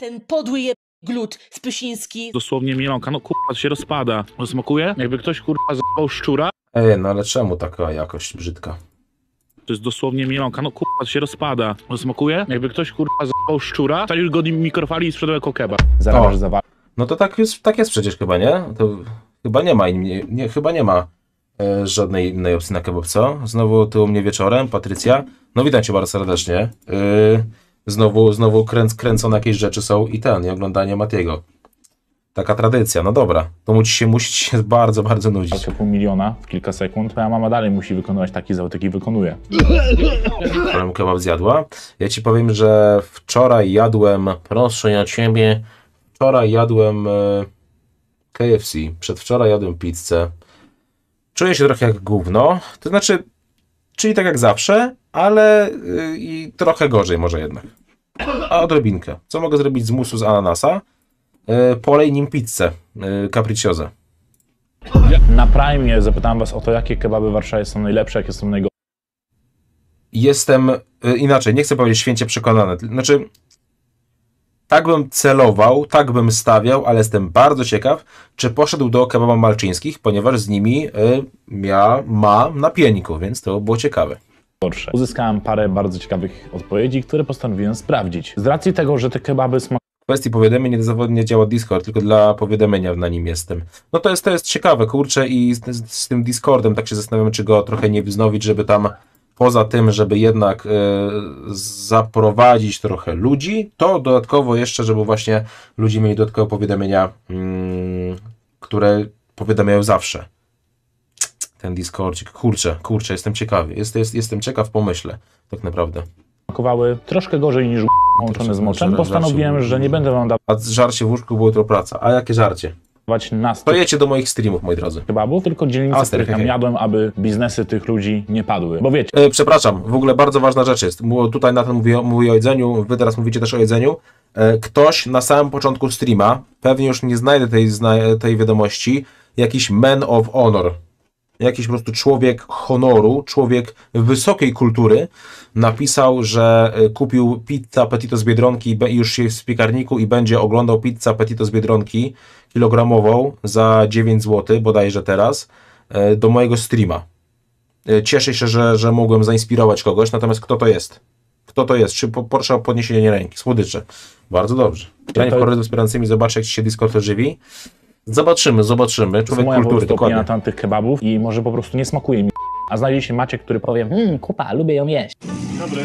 Ten podły je glut Spysiński. Dosłownie mielonka, no kurwa, się rozpada. Smakuje? Jakby ktoś kurwa zjebał szczura, Ej, no ale czemu taka jakość brzydka? to jest dosłownie mielonka, no kurwa, się rozpada. Smakuje? Jakby ktoś kurwa zjebał szczura, wsadził go do mikrofali i sprzedał jako kebab. Zarabiasz O. za. No to tak jest, tak jest przecież chyba, nie? To chyba nie ma, in- nie, chyba nie ma e, żadnej innej opcji na kebab, co? Znowu ty u mnie wieczorem, Patrycja. No witam cię bardzo serdecznie. E, znowu znowu kręc, kręcone jakieś rzeczy są i ten, i oglądanie Matiego. Taka tradycja, no dobra. To musi się, musi się bardzo, bardzo nudzić. pół miliona w kilka sekund, twoja mama dalej musi wykonywać taki zawód, jaki wykonuje. któremu kebab zjadła. Ja ci powiem, że wczoraj jadłem, proszę ja ciebie, wczoraj jadłem e, KFC, przedwczoraj jadłem pizzę. Czuję się trochę jak gówno, to znaczy, czyli tak jak zawsze, ale y, i trochę gorzej może jednak. A odrobinkę. Co mogę zrobić z musu z ananasa? E, polej nim pizzę, e, capricciose. Na Prime zapytałem was o to, jakie kebaby w Warszawie są najlepsze, jakie są najgorsze. jestem y, inaczej, nie chcę powiedzieć święcie przekonany. Znaczy, tak bym celował, tak bym stawiał, ale jestem bardzo ciekaw, czy poszedł do kebaba malczyńskich, ponieważ z nimi y, ja ma na pieńku, więc to było ciekawe. Uzyskałem parę bardzo ciekawych odpowiedzi, które postanowiłem sprawdzić. Z racji tego, że te kebaby smakują W kwestii powiadomień niezawodnie działa Discord, tylko dla powiadomienia na nim jestem. No to jest, to jest ciekawe, kurczę, i z, z, z tym Discordem tak się zastanawiam, czy go trochę nie wznowić, żeby tam poza tym, żeby jednak e, zaprowadzić trochę ludzi, to dodatkowo jeszcze, żeby właśnie ludzie mieli dodatkowe powiadomienia, mm, które powiadamiają zawsze. Ten Discordzik, kurczę, kurczę, jestem ciekawy, jest, jest, jestem ciekaw, pomyślę, tak naprawdę. smakowały troszkę gorzej niż połączone z moczem. Postanowiłem, że nie będę wam A żarcie w łóżku było to praca. A jakie żarcie? na To do moich streamów, moi drodzy. kebabów, tylko dzielnice, A, w których tam jadłem, aby biznesy tych ludzi nie padły. Bo wiecie, E, przepraszam, w ogóle bardzo ważna rzecz jest. Mu- Tutaj Nathan mówi, mówi o jedzeniu, wy teraz mówicie też o jedzeniu. E, ktoś na samym początku streama, pewnie już nie znajdę tej, tej wiadomości, jakiś man of honor. Jakiś po prostu człowiek honoru, człowiek wysokiej kultury napisał, że e, kupił pizzę Petito z Biedronki i już jest w piekarniku i będzie oglądał pizzę Petito z Biedronki kilogramową za 9 zł, bodajże teraz, e, do mojego streama. E, Cieszę się, że, że mogłem zainspirować kogoś, natomiast kto to jest? Kto to jest? Czy po- proszę o podniesienie ręki? Słodycze. Bardzo dobrze. Granie w z wspierającymi, zobaczę jak ci się Discord ożywi. Zobaczymy, zobaczymy. Człowiek moja kultury, dokładnie. na tamtych kebabów i może po prostu nie smakuje mi. A znajdzie się Maciek, który powie, mmm, kupa, lubię ją jeść. Dobry.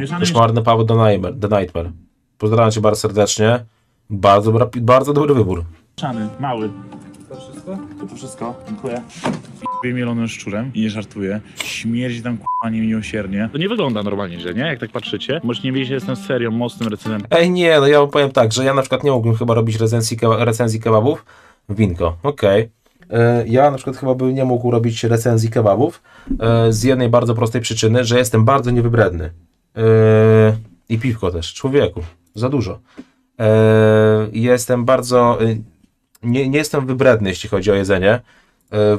Mieszany Koszmarny Paweł The Nightmare. The Nightmare. Pozdrawiam cię bardzo serdecznie. Bardzo, dobra, bardzo dobry wybór. mieszany, mały. To wszystko? To wszystko, dziękuję. Jebie mielonym szczurem i nie żartuję. Śmierdzi tam k***a niemiłosiernie. To nie wygląda normalnie, że nie? Jak tak patrzycie. Może nie wiecie, że jestem serio mocnym recenzentem. Ej, nie, no ja powiem tak, że ja na przykład nie mógłbym chyba robić recenzji, keba- recenzji kebabów. Winko, okej. E, Ja na przykład chyba bym nie mógł robić recenzji kebabów e, z jednej bardzo prostej przyczyny, że jestem bardzo niewybredny. E, I piwko też, człowieku, za dużo. Jestem bardzo, nie, nie jestem wybredny, jeśli chodzi o jedzenie.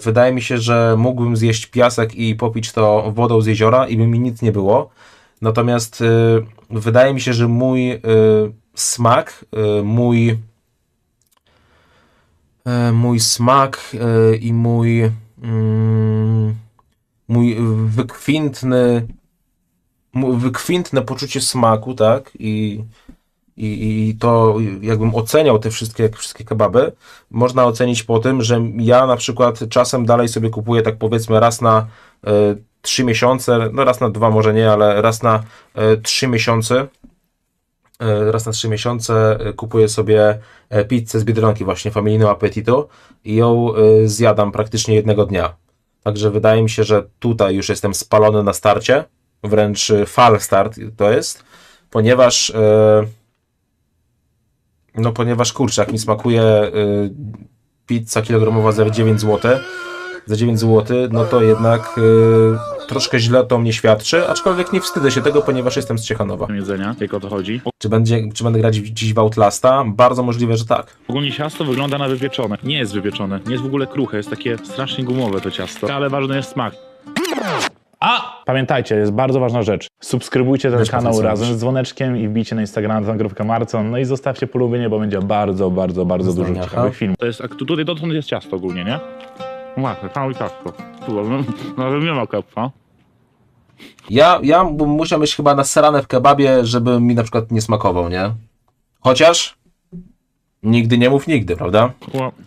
Wydaje mi się, że mógłbym zjeść piasek i popić to wodą z jeziora i by mi nic nie było. Natomiast wydaje mi się, że mój smak, mój mój smak y, i mój mm, mój wykwintny mój wykwintne poczucie smaku, tak? I, i, I to jakbym oceniał te wszystkie, wszystkie kebaby, można ocenić po tym, że ja na przykład czasem dalej sobie kupuję tak powiedzmy raz na trzy miesiące, no raz na dwa może nie, ale raz na e, trzy miesiące, e, raz na trzy miesiące e, kupuję sobie e, pizzę z Biedronki właśnie Familijną Appetito i ją e, zjadam praktycznie jednego dnia. Także wydaje mi się, że tutaj już jestem spalony na starcie, wręcz e, fal start to jest, ponieważ e, no ponieważ kurczę, jak mi smakuje e, pizza kilogramowa za 9 zł, za 9 zł, no to jednak troszkę źle to o mnie świadczy, aczkolwiek nie wstydzę się tego, ponieważ jestem z Ciechanowa. jedzenia, jak o to chodzi. Czy, będzie, czy będę grać dziś w Outlasta? Bardzo możliwe, że tak. Ogólnie ciasto wygląda na wypieczone. Nie jest wypieczone, nie jest w ogóle kruche, jest takie strasznie gumowe to ciasto. Ale ważny jest smak. A! Pamiętajcie, jest bardzo ważna rzecz. Subskrybujcie ten Weź kanał razem z dzwoneczkiem i wbijcie na Instagrama na grupkę Marcon. No i zostawcie polubienie, bo będzie bardzo, bardzo, bardzo dużo Zdania, ciekawych ha? filmów. To jest, tutaj dotąd jest ciasto ogólnie, nie? Tam i ciasto. Tu, no, no, ale nie ma kepsa. Ja, ja muszę mieć chyba nasrane w kebabie, żeby mi na przykład nie smakował, nie? Chociaż nigdy nie mów nigdy, prawda?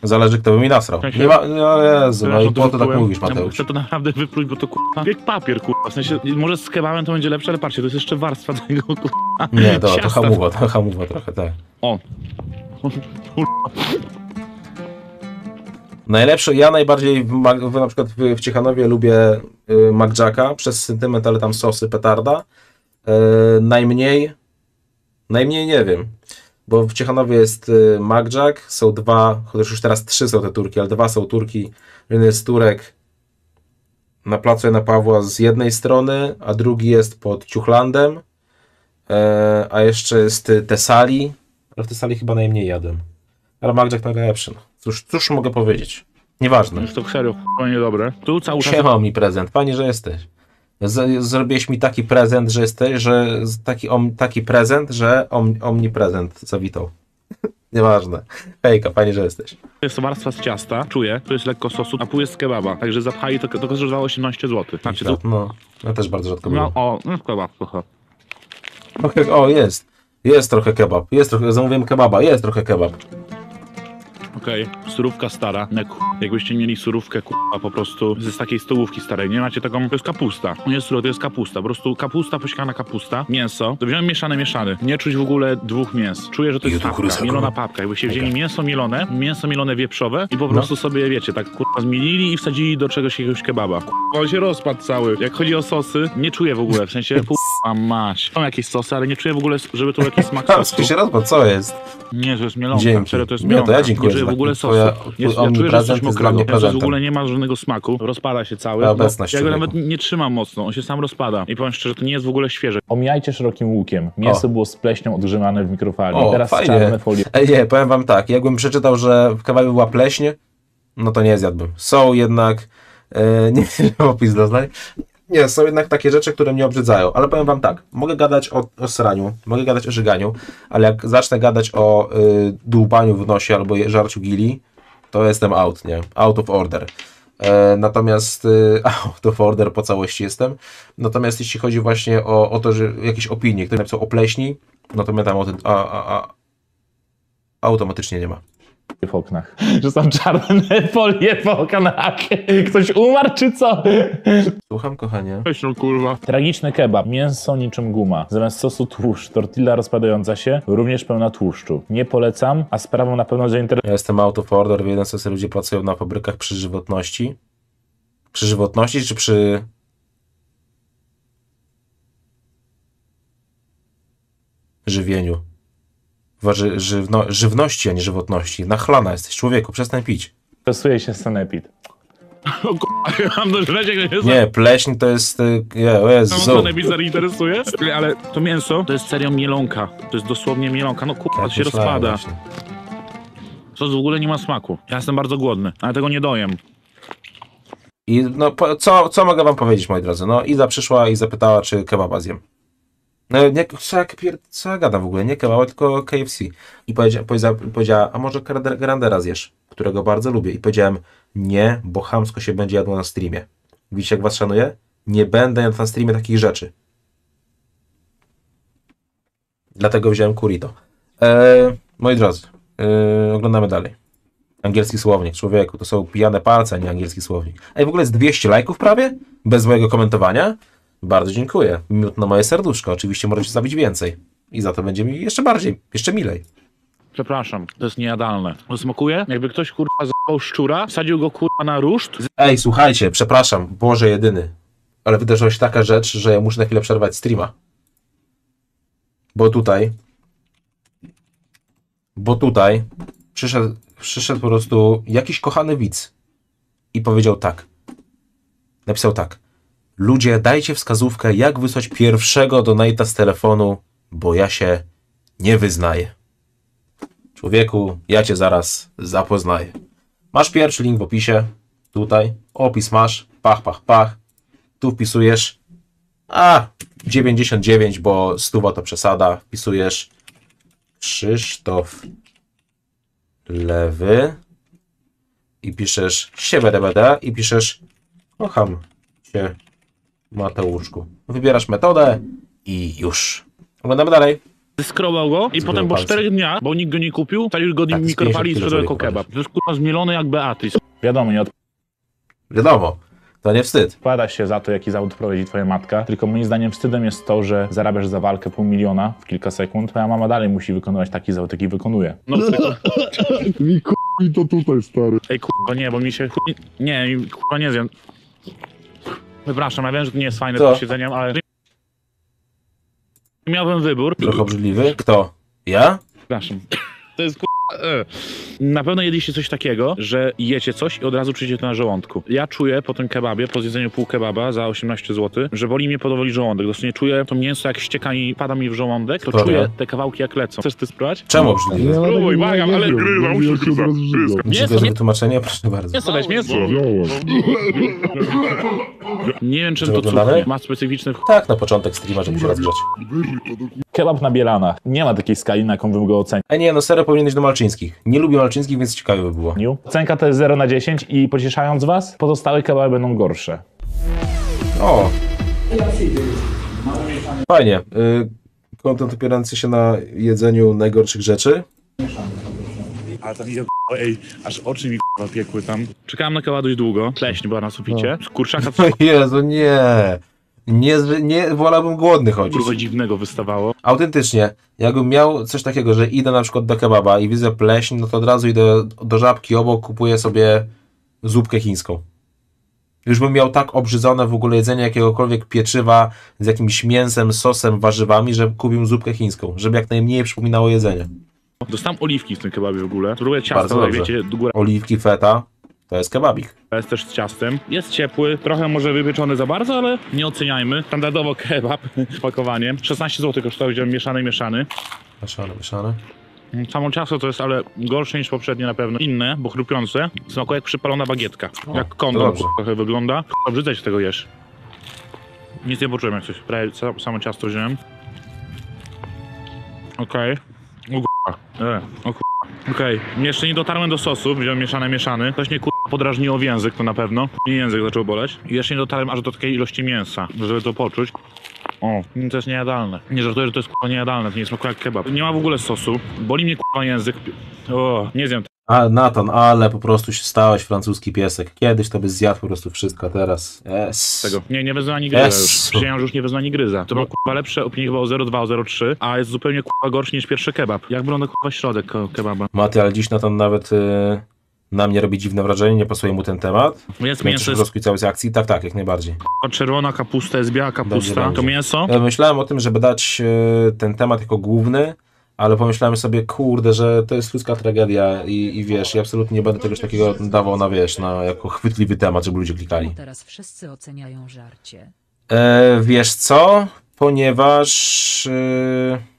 Zależy kto by mi nasrał. Nie ma, no Jezu, no i po to tak wyplułem. mówisz, Ja Mateusz. Chcę to naprawdę wypluć, bo to kurwa jak papier, kurwa. W sensie, może z kebabem to będzie lepsze, ale patrzcie, to jest jeszcze warstwa tego, kurwa. Nie, to, to ciasta. hamuwa, to hamuwa trochę, tak. O, Najlepsze, ja najbardziej w, na przykład w, w Ciechanowie lubię y, przez sentyment, ale tam sosy, petarda. Y, najmniej, najmniej nie wiem, bo w Ciechanowie jest y, są dwa, chociaż już teraz trzy są te turki, ale dwa są turki. Jeden jest turek na placu Jana Pawła z jednej strony, a drugi jest pod Ciuchlandem, e, a jeszcze jest y, Tesali, ale w Tesali chyba najmniej jadłem. Ale McJack najlepszy. No. Cóż, cóż mogę powiedzieć? Nieważne. jest to serio niedobre. Tu cały czas... Siema mi prezent, fajnie, że jesteś. Z, zrobiłeś mi taki prezent, że jesteś, że taki, om, taki prezent, że om, omniprezent zawitał. Nieważne. Hejka, fajnie, że jesteś. Jest to warstwa z ciasta, czuję, tu jest lekko sosu, a pół jest z kebaba. Także zapchali to, to kosztowało 18 zł. Znaczy, tu, No, ja też bardzo rzadko no, było. o, no kebab. Trochę, o, jest. Jest trochę kebab. Jest trochę, zamówiłem kebaba, jest trochę kebab. Okej, surówka stara. Nie, ku- jakbyście mieli surówkę kurwa po prostu z takiej stołówki starej, nie macie taką, to jest kapusta. To nie jest surówka, to jest kapusta, po prostu kapusta, posiekana kapusta, mięso. To wziąłem mieszane, mieszany. Nie czuć w ogóle dwóch mięs. Czuję, że to jest Jezu, papka, mielona kurwa. papka. Jakbyście wzięli mięso mielone, mięso mielone wieprzowe i po No. prostu sobie, wiecie, tak kurwa zmielili i wsadzili do czegoś jakiegoś kebaba. Kurwa, on się rozpadł cały. Jak chodzi o sosy, nie czuję w ogóle, w sensie, kurwa mać. Są jakieś sosy, ale nie czuję w ogóle, żeby to był jakiś smak sosu. Hamski się rozpadł, co jest? Nie, to jest mielonka. Dzięki. Serio, to jest Nie, to ja dziękuję Nie czuję za w ogóle taki- sosu. twoja- Jest, ja czuję, że jest omniprezent coś jest dla mokrego. mnie Ten sos w prezentem. ogóle nie ma żadnego smaku. Rozpada się cały. Ta No, obecność ja go człowieku. nawet nie trzymam mocno. On się sam rozpada. I powiem szczerze, to nie jest w ogóle świeże. Omijajcie szerokim łukiem. Mięso O. było z pleśnią odgrzewane w mikrofali. O, Teraz fajnie. czarne folie Ej, nie, powiem wam tak, jakbym przeczytał, że w kebabie była pleśń, no to nie zjadłbym. Są jednak, e, nie wiem, opis doznań, nie, są jednak takie rzeczy, które mnie obrzydzają, ale powiem wam tak, mogę gadać o, o sraniu, mogę gadać o żyganiu, ale jak zacznę gadać o y, dłubaniu w nosie albo żarciu gili, to jestem out, nie? Out of order. E, natomiast y, out of order po całości jestem. Natomiast jeśli chodzi właśnie o, o to, że jakieś opinie, które napisał o pleśni, no to mnie tam o tym, a, a, a, automatycznie nie ma. W oknach. Że są czarne folie w oknach. Ktoś umarł czy co? Słucham, kochanie. Weź no kurwa. Tragiczny kebab. Mięso niczym guma. Zamiast sosu tłuszcz. Tortilla rozpadająca się. Również pełna tłuszczu. Nie polecam, a sprawą na pewno zainteresuje Ja jestem out of order, wiem, co ludzie pracują na fabrykach przy żywotności. Przy żywotności czy przy... Żywieniu. Warzy, żywno, żywności, a nie żywotności. Nachlana jesteś, człowieku, przestań pić. się sanepid. O kurwa, ja mam do jak nie Nie, pleśń to jest... y, Je, o Jezu. co najbardziej interesuje. Ale to mięso to jest serio mielonka. To jest dosłownie mielonka. No kurwa, to Tak się myślałem rozpada. właśnie. Sos w ogóle nie ma smaku. Ja jestem bardzo głodny, ale tego nie dojem. I no, po, co, co mogę wam powiedzieć, moi drodzy? No, Iza przyszła i zapytała, czy kebaba zjem. No, nie, co, ja, pier- co ja gadam w ogóle? Nie kebaba, tylko KFC. I powiedzia, powiedzia, powiedziała, a może Grande- Grandera zjesz, którego bardzo lubię. I powiedziałem, nie, bo chamsko się będzie jadło na streamie. Widzicie, jak was szanuję? Nie będę jadł na streamie takich rzeczy. Dlatego wziąłem Kurito. E, moi drodzy, e, oglądamy dalej. Angielski słownik, człowieku, to są pijane palce, nie angielski słownik. Ej, w ogóle jest 200 lajków prawie? Bez mojego komentowania? Bardzo dziękuję. Miód na moje serduszko. Oczywiście możecie zabić więcej. I za to będzie mi jeszcze bardziej, jeszcze milej. Przepraszam, to jest niejadalne. To smakuje, jakby ktoś kurwa zapał szczura, wsadził go kurwa na ruszt, Ej, słuchajcie, przepraszam, Boże jedyny. Ale wydarzyła się taka rzecz, że ja muszę na chwilę przerwać streama. Bo tutaj... Bo tutaj przyszedł, przyszedł po prostu jakiś kochany widz i powiedział tak. Napisał tak. Ludzie, dajcie wskazówkę, jak wysłać pierwszego donate'a z telefonu, bo ja się nie wyznaję. Człowieku, ja cię zaraz zapoznaję. Masz pierwszy link w opisie. Tutaj. Opis masz. Pach, pach, pach. Tu wpisujesz a 99, bo stuwa to przesada. Wpisujesz Krzysztof Lewy i piszesz siebie i piszesz kocham cię Mateuszku. Wybierasz metodę i już. Oglądamy dalej. Skrobał go i potem po palce. czterech dniach, bo nikt go nie kupił, stalił go Tak, z mikrofali i 50 kilo sprzedał jako kebab. To jest kurwa zmielony jak Beatrice. Wiadomo, nie Wiadomo, to nie wstyd. odpowiada się za to, jaki zawód prowadzi twoja matka, tylko moim zdaniem wstydem jest to, że zarabiasz za walkę pół miliona w kilka sekund, twoja mama dalej musi wykonywać taki zawód, jaki wykonuje. No tylko... Mi i to tutaj, stary. Ej kurwa nie, bo mi się. Nie, kurwa nie zjem. Przepraszam, ja wiem, że to nie jest fajne Co? to siedzeniem, ale... Miałbym wybór. Trochę obrzydliwy. Kto? Ja? Przepraszam. To jest. Na pewno jedliście coś takiego, że jecie coś i od razu czujecie to na żołądku. Ja czuję po tym kebabie, po zjedzeniu pół kebaba za 18 zł, że boli mnie powoli żołądek. Dosłownie czuję to mięso jak ścieka i pada mi w żołądek, to Dobra. czuję te kawałki jak lecą. Chcesz ty spróbować? Czemu? Spróbuj, błagam, ale gryzą, Ja muszę się od razu żygam. Mięso, Dziękuję za nie- wytłumaczenie, proszę bardzo. Mięso weź, mięso. Nie wiem czym Czy to oglądamy? cuchnie. Ma specyficzny Tak, na początek streama, żeby się rozgrzać. Kebab na Bielanach. Nie ma takiej skali, na jaką bym go ocenił. A nie, no serio powinien iść do Malczyńskich. Nie lubię Malczyńskich, więc ciekawe by było. Ocenka to jest 0 na 10 i pocieszając was, pozostałe kebaby będą gorsze. O! Fajnie. Y, Content opierający się na jedzeniu najgorszych rzeczy. Ale tam je... Ej, aż oczy mi k***a piekły tam. Czekałem na kebab dość długo. Pleśń była na suficie. Z kurczaka co O Jezu, nie. Nie, nie wolałbym głodny chodzić. kurwa dziwnego wystawało. Autentycznie, jakbym miał coś takiego, że idę na przykład do kebaba i widzę pleśń, no to od razu idę do żabki obok, kupuję sobie zupkę chińską. Już bym miał tak obrzydzone w ogóle jedzenie jakiegokolwiek pieczywa z jakimś mięsem, sosem, warzywami, że kupił zupkę chińską, żeby jak najmniej przypominało jedzenie. Dostałem oliwki w tym kebabie w ogóle. Spróbuję Bardzo ciasto, tak dobrze. wiecie, góra Oliwki, feta, to jest kebabik. jest też z ciastem. Jest ciepły, trochę może wypieczony za bardzo, ale nie oceniajmy. Standardowo kebab z pakowaniem. 16 zł kosztował, wziąłem mieszany, mieszany. Mieszane, mieszane. Samo ciasto to jest ale gorsze niż poprzednie na pewno. Inne, bo chrupiące. Smakuje jak przypalona bagietka. jak to kondom trochę wygląda. Obrzydzaj się tego jesz. Nic nie poczułem jak coś. Prawie samo ciasto wziąłem. Okej. O k***a. E, o k***a. Okej. Jeszcze nie dotarłem do sosu, wziąłem mieszane, mieszany. Coś mnie k***a podrażniło w język, to na pewno. I język zaczął boleć. I jeszcze nie dotarłem aż do takiej ilości mięsa, żeby to poczuć. O, to jest niejadalne. Nie żartuję, że to jest k***a niejadalne, to nie smakuje jak kebab. Nie ma w ogóle sosu. Boli mnie k***a język. O, nie zjem A Natan, ale po prostu się stałeś francuski piesek. Kiedyś to byś zjadł po prostu wszystko, a teraz. Yes. tego. Nie, nie wezmę ani gryza Jezu. już. Że już nie wezmę ani gryza. To ma kurwa lepsze opinie chyba o 0,2, o 0,3, a jest zupełnie kurwa gorszy niż pierwszy kebab. Jak wygląda kurwa środek kebaba? Maty, ale dziś Natan nawet y, na mnie robi dziwne wrażenie, nie pasuje mu ten temat. Jest Mięso jest całej z akcji? Tak, tak, jak najbardziej. czerwona kapusta, jest biała kapusta. Dobrze, dobrze. To mięso? Ja myślałem o tym, żeby dać y, ten temat jako główny, ale pomyślałem sobie, kurde, że to jest ludzka tragedia i, i wiesz, ja absolutnie nie będę czegoś takiego dawał na, wiesz, na jako chwytliwy temat, żeby ludzie klikali. Teraz wszyscy oceniają żarcie. E, wiesz co? Ponieważ... y,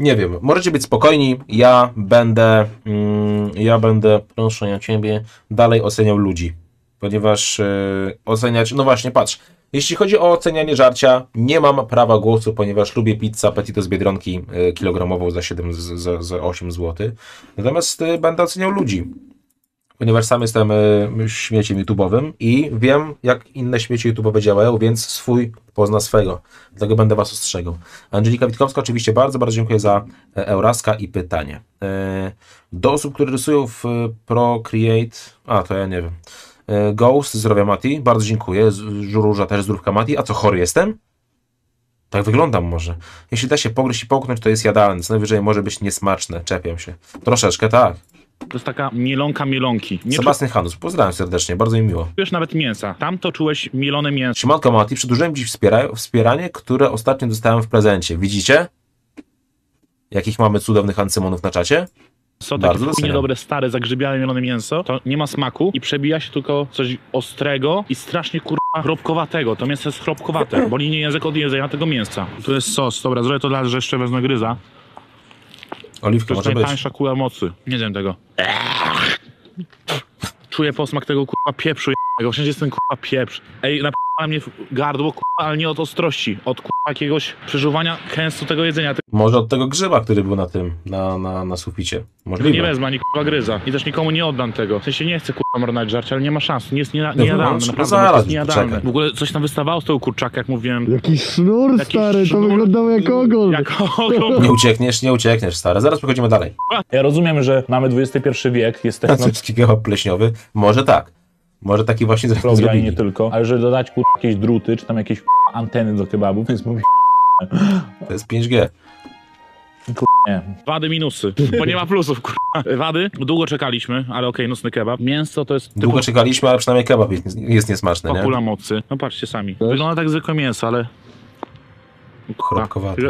Nie wiem, możecie być spokojni, ja będę, mm, ja będę, proszę ja ciebie, dalej oceniał ludzi, ponieważ y, oceniać, no właśnie, patrz, jeśli chodzi o ocenianie żarcia, nie mam prawa głosu, ponieważ lubię pizzę Appetito z Biedronki y, kilogramową za 7, z- za, za 8 zł, natomiast y, będę oceniał ludzi, ponieważ sam jestem y, śmieciem YouTube'owym i wiem, jak inne śmieci YouTube'owe działają, więc swój pozna swego. Dlatego będę Was ostrzegał. Angelika Witkowska, oczywiście bardzo, bardzo dziękuję za e, Euraska i pytanie. E, Do osób, które rysują w e, Procreate, a to ja nie wiem. E, Ghost, zdrowia Mati, bardzo dziękuję. Żuróża też zdrówka Mati. A co, chory jestem? Tak wyglądam może. Jeśli da się pogryźć i połknąć, to jest jadalne. Co najwyżej może być niesmaczne. Czepiam się. Troszeczkę tak. To jest taka mielonka mielonki. Nie Sebastian Hanus, pozdrawiam serdecznie, bardzo mi miło. czujesz nawet mięsa. Tam to czułeś mielone mięso. Siemanko Mati, przedłużyłem dziś wspiera- wspieranie, które ostatnio dostałem w prezencie. Widzicie? Jakich mamy cudownych ancymonów na czacie? Są Bardzo takie niedobre, stare, zagrzybiałe mielone mięso. To nie ma smaku i przebija się tylko coś ostrego i strasznie kurwa chrobkowatego. To mięso jest chrobkowate. Boli mnie język od jedzenia tego mięsa. Tu jest sos. Dobra, zrobię to dla, że jeszcze wezmę gryza. To Oliwka jest może być. najtańsza kula mocy. Nie wiem tego. czuję posmak tego kurwa pieprzu jednego. Wszędzie jest ten kurwa pieprz. Ej, napierdala mnie w gardło kurwa, ale nie od ostrości. Od kurwa jakiegoś przeżuwania kęstu tego jedzenia. Może od tego grzyba, który był na tym, na, na, na suficie. nie Możliwe. wezmę ani kurwa gryza. I też nikomu nie oddam tego. W sensie nie chcę kurwa marnować żarcia, ale nie ma szans. Nie jest nie, no, niejadalne, no, naprawdę. zaraz, to jest niejadalne. W ogóle coś tam wystawało z tego kurczaka, jak mówiłem. Jakiś sznur, Jakiś stary, sznur. to wyglądało jak ogon. Jak ogon. Nie uciekniesz, nie uciekniesz, stary. Zaraz przechodzimy dalej. Ja rozumiem, że mamy XXI wiek, jest Francuski kebab pleśniowy? Może tak. Może taki właśnie z- technologia i nie zrobili. tylko, ale żeby dodać kur... jakieś druty, czy tam jakieś kur... anteny do kebabu, więc mówię, To jest 5G. nie. Wady, minusy. Bo nie ma plusów, kurwa. Wady, długo czekaliśmy, ale okej, nocny kebab. Mięso to jest typu Długo czekaliśmy, ale przynajmniej kebab jest, jest niesmaczny, nie? pakula mocy. No patrzcie sami. Wygląda tak zwykłe mięso, ale... Chrupkowate.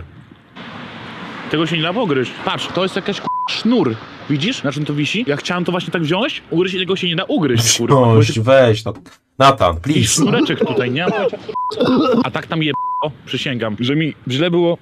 Tego się nie da pogryźć. Patrz, to jest jakaś sznur. Widzisz, na czym to wisi? Ja chciałem to właśnie tak wziąć, ugryźć i tego się nie da ugryźć, kurwa. Bo jest weź, no. Nathan, jakiś please. sznureczek tutaj, nie? mam pojęcia. A tak tam je... O, przysięgam, że mi źle było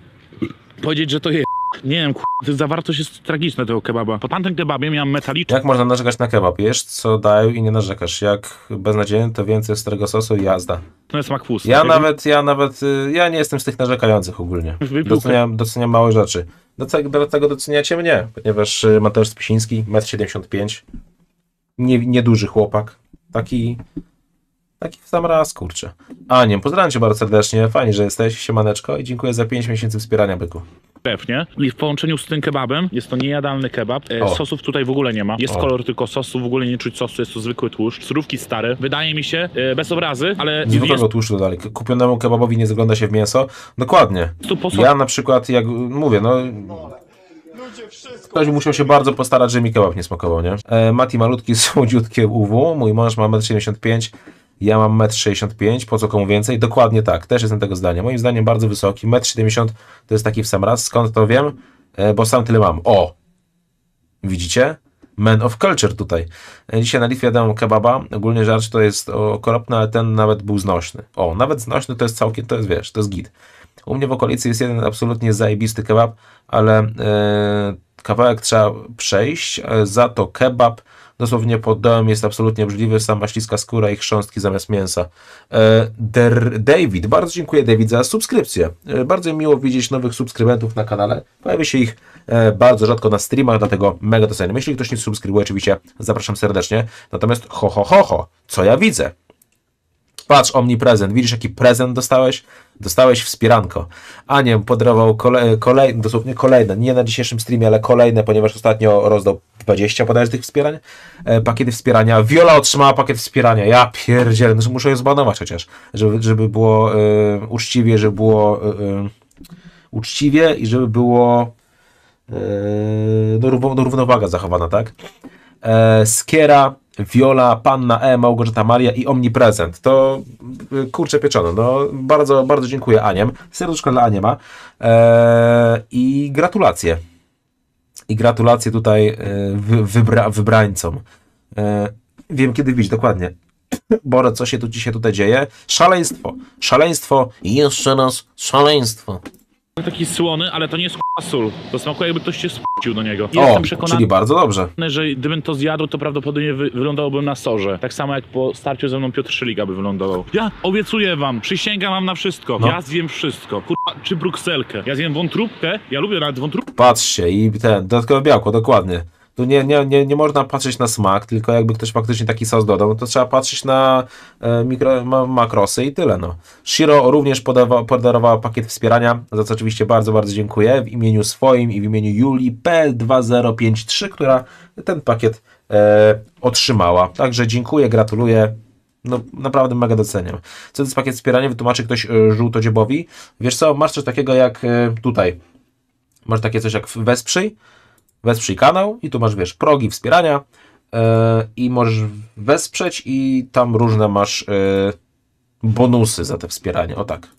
powiedzieć, że to je... Nie wiem, kurwa, zawartość jest tragiczna tego kebaba. Po tamtym kebabie miałem metaliczny Jak można narzekać na kebab? Jesz, co dają i nie narzekasz. Jak beznadziejny, to więcej starego sosu i jazda. smak pusty. Ja nawet, ja nawet, y, ja nie jestem z tych narzekających ogólnie. Wypiłkę. Doceniam, doceniam małe rzeczy. Dlatego, dlatego doceniacie mnie, ponieważ y, Mateusz Spisiński, 1,75 m, nie, nieduży chłopak, taki, taki w sam raz, kurczę. Aniem, pozdrawiam cię bardzo serdecznie, fajnie, że jesteś, siemaneczko i dziękuję za 5 miesięcy wspierania, byku. Nie? I w połączeniu z tym kebabem jest to niejadalny kebab. E, O. sosów tutaj w ogóle nie ma. Jest O. kolor tylko sosu, w ogóle nie czuć sosu, jest to zwykły tłuszcz. Surówki stare. Wydaje mi się, e, bez obrazy, ale Zwykłego jest tłuszczu dodali. Kupionemu kebabowi nie zagląda się w mięso. Dokładnie. Ja na przykład, jak mówię, no. Ktoś musiał się bardzo postarać, że mi kebab nie smakował, nie? E, Mati malutki, słodziutkie UW, mój mąż ma 1,75 m, ja mam 1,65 m, po co komu więcej? Dokładnie tak, też jestem tego zdania. Moim zdaniem bardzo wysoki, 1,70 m to jest taki w sam raz. Skąd to wiem? E, bo sam tyle mam. O! Widzicie? Man of Culture tutaj. E, Dzisiaj na Litwie jadłem kebaba. Ogólnie rzecz to jest okropne, ale ten nawet był znośny. O, nawet znośny to jest całkiem, to jest wiesz, to jest git. U mnie w okolicy jest jeden absolutnie zajebisty kebab, ale e, kawałek trzeba przejść. Za to kebab dosłownie pod dołem jest absolutnie obrzydliwy, sama śliska skóra i chrząstki zamiast mięsa. E, Der David, bardzo dziękuję David za subskrypcję. E, bardzo miło widzieć nowych subskrybentów na kanale. Pojawi się ich e, bardzo rzadko na streamach, dlatego mega doceniam. Jeśli ktoś nie subskrybuje, oczywiście zapraszam serdecznie. Natomiast ho, ho, ho, ho, co ja widzę? Patrz, omniprezent. Widzisz, jaki prezent dostałeś? Dostałeś wspieranko. Aniem podarował kole, kolejne, dosłownie kolejne, nie na dzisiejszym streamie, ale kolejne, ponieważ ostatnio rozdał 20 bodajże tych wspierań, e, pakiety wspierania. Viola otrzymała pakiet wspierania. Ja pierdzielę, no, muszę je zbanować chociaż, żeby, żeby było e, uczciwie, żeby było e, e, uczciwie i żeby było no, no, równowaga zachowana, tak? e, Skiera, Viola, Panna E, Małgorzata Maria i Omniprezent. To y, kurczę pieczono. No, bardzo, bardzo dziękuję Aniem. Serduszko dla Aniema. E, I gratulacje. I gratulacje tutaj e, wy, wybra, wybrańcom. E, wiem kiedy widzieć, dokładnie. Bore, co się tu dzisiaj tutaj dzieje? Szaleństwo. Szaleństwo i jeszcze raz szaleństwo. Taki słony, ale to nie jest k***a sól. To smakuje jakby ktoś się spuścił do niego. I O, Jestem przekonany, czyli bardzo dobrze. że gdybym to zjadł, to prawdopodobnie wy wylądowałbym na sorze. Tak samo jak po starciu ze mną Piotr Szyliga by wylądował. Ja obiecuję wam, przysięgam wam na wszystko. No. Ja zjem wszystko. Kurwa, czy brukselkę. Ja zjem wątróbkę, ja lubię nawet wątróbkę. Patrzcie i ten, dodatkowe białko, dokładnie. Tu nie, nie, nie, nie można patrzeć na smak, tylko jakby ktoś faktycznie taki sos dodał, no to trzeba patrzeć na e, mikro, ma, makrosy i tyle. No. Shiro również podawa, podarowała pakiet wspierania, za co oczywiście bardzo, bardzo dziękuję w imieniu swoim i w imieniu Julii P2053, która ten pakiet e, otrzymała. Także dziękuję, gratuluję. No, naprawdę mega doceniam. Co to jest pakiet wspierania? Wytłumaczy ktoś e, żółtodziobowi. Wiesz co, masz coś takiego jak e, tutaj. Masz takie coś jak wesprzyj, wesprzyj kanał i tu masz, wiesz, progi wspierania e, i możesz wesprzeć i tam różne masz e, bonusy za te wspieranie, o tak.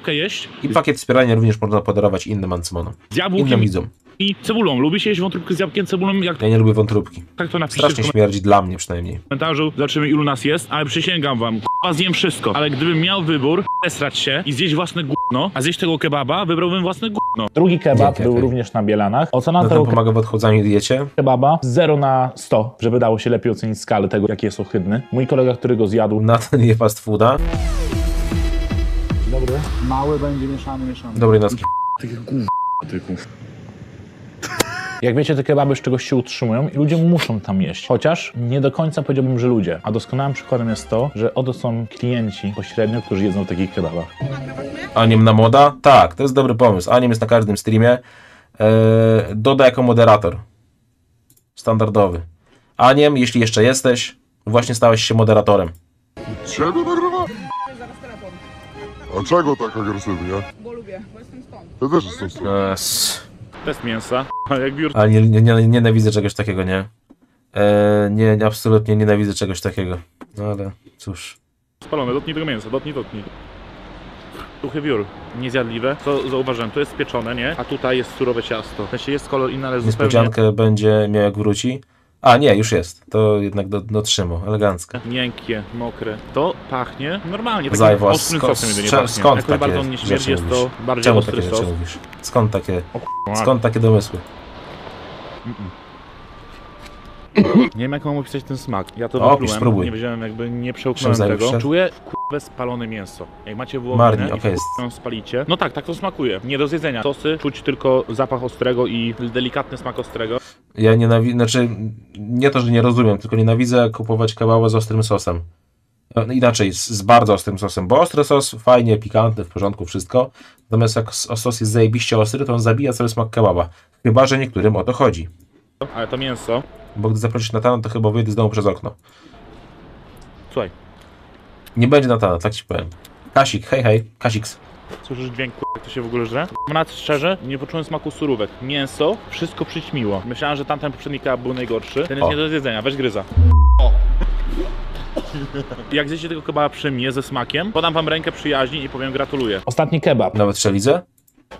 Wątróbkę jeść I pakiet wspierania również można podarować innym ancymonom. z Innym jabłkiem widzom. i cebulą. Lubicie jeść wątróbkę z jabłkiem, cebulą? Jak Ja nie lubię wątróbki. tak to napiszcie Strasznie w śmierdzi dla mnie przynajmniej. komentarzu. Zobaczymy ilu nas jest, ale przysięgam wam, k***a zjem wszystko. Ale gdybym miał wybór, esrać się i zjeść własne gówno, a zjeść tego kebaba, wybrałbym własne gówno. Drugi kebab Dzięki, był okej. również na Bielanach. Ocena No tego to pomaga w odchudzaniu i diecie. kebaba 0 na 100, żeby dało się lepiej ocenić skalę tego, jaki jest ohydny. Mój kolega, który go zjadł, Na ten je fast fooda. Dobry. Mały będzie mieszany, mieszany. Dobrej nocki. Tyków. Jak wiecie, te kebaby z czegoś się utrzymują i ludzie muszą tam jeść. Chociaż nie do końca powiedziałbym, że ludzie. A doskonałym przykładem jest to, że oto są klienci pośrednio, którzy jedzą w takich kebabach. Aniem na moda? Tak, to jest dobry pomysł. Aniem jest na każdym streamie. Eee, doda jako moderator. Standardowy. Aniem, jeśli jeszcze jesteś, właśnie stałeś się moderatorem. Nagrywa? A czego tak agresywnie? Bo lubię, bo jestem stąd. Ty też jestem stąd. Eee, s- Test mięsa. A jak biur ale nie, nie, nie, nienawidzę czegoś takiego, nie? Eee, nie, nie, absolutnie nienawidzę czegoś takiego. No ale cóż. spalone, dotnij tego mięsa, dotnij, dotnij. Duchy wiór, niezjadliwe. Co zauważyłem, to jest pieczone, nie? A tutaj jest surowe ciasto. W sensie jest kolor inny, ale zupełnie... Niespodziankę będzie miał jak wróci. A, nie, już jest. To jednak do, dotrzymo. Elegancko. Miękkie, mokre. To pachnie normalnie, takim ostrym sko- sosem jedynie cze- pachnie. skąd bardzo on takie nie śmierdzi, jest to bardziej Czemu ostry takie sos. mówisz? Skąd takie, skąd takie domysły? Nie wiem jak mam opisać ten smak. Ja to wyplułem, opisz, spróbuj. nie wiedziałem jakby, nie przełknąłem Czym tego. Czuję kurwę spalone mięso. Jak macie wołowinę Marni, i okej. ją spalicie. No tak, tak to smakuje. Nie do zjedzenia. Sosy, czuć tylko zapach ostrego i delikatny smak ostrego. Ja nienawidzę, znaczy nie to, że nie rozumiem, tylko nienawidzę kupować kebaba z ostrym sosem. E, no Inaczej, z, z bardzo ostrym sosem, bo ostry sos fajnie, pikantny, w porządku, wszystko. Natomiast jak s- sos jest zajebiście ostry, to on zabija cały smak kebaba. Chyba, że niektórym o to chodzi. Ale to mięso, Bo gdy zaprosisz Natana, to chyba wyjdę z domu przez okno. słuchaj, Nie będzie Natana, tak ci powiem. Kasik, hej hej, Kasiks. słyszysz dźwięk jak to się w ogóle żre? Nawet szczerze, nie poczułem smaku surówek. Mięso, wszystko przyćmiło. Myślałem, że tamten poprzedni kebab był najgorszy. Ten jest O. nie do zjedzenia, weź gryza. Jak zjecie tego kebaba przy mnie ze smakiem, podam wam rękę przyjaźni i powiem gratuluję. Ostatni kebab, Nawet szelidze?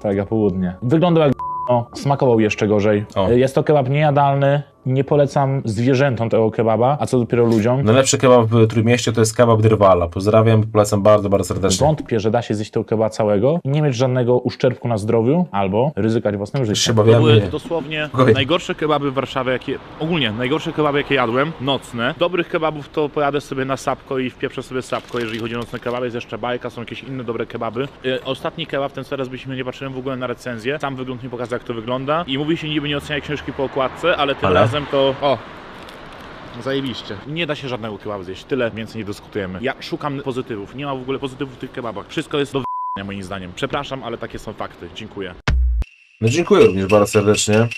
tak jak południe. Wyglądał jak o, smakował jeszcze gorzej. O. Jest to kebab niejadalny, nie polecam zwierzętom tego kebaba, a co dopiero ludziom. Najlepszy kebab w Trójmieście to jest kebab Drwala. Pozdrawiam, polecam bardzo, bardzo serdecznie. Wątpię, że da się zjeść tego kebaba całego i nie mieć żadnego uszczerbku na zdrowiu albo ryzykować własnym życiem. się To były dosłownie Oj. najgorsze kebaby w Warszawie, jakie. Ogólnie najgorsze kebaby, jakie jadłem. Nocne. Dobrych kebabów to pojadę sobie na sapko i wpieprzę sobie sapko, jeżeli chodzi o nocne kebaby. Jest jeszcze bajka, są jakieś inne dobre kebaby. E, ostatni kebab, ten teraz byśmy nie patrzyłem w ogóle na recenzję. Sam wygląd mi pokazał, jak to wygląda. I mówi się niby nie oceniaj książki po okładce, ale tym Ale? Razem to. O! Zajebiście. Nie da się żadnego kebabu zjeść. Tyle więcej nie dyskutujemy. Ja szukam pozytywów. Nie ma w ogóle pozytywów w tych kebabach. Wszystko jest do moim zdaniem. Przepraszam, ale takie są fakty. Dziękuję. No dziękuję również bardzo serdecznie.